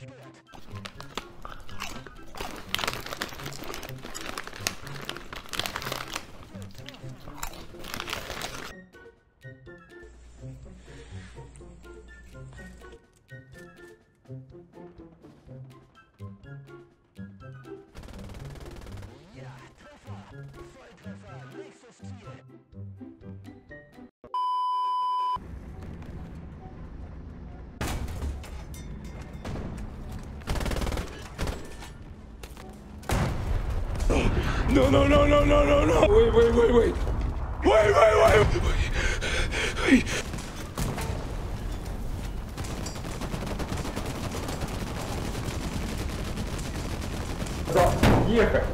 Thank you. No, no, no, no, no, no, no. Wait, wait, wait, wait. Wait, wait, wait. Wait. wait. Ехать!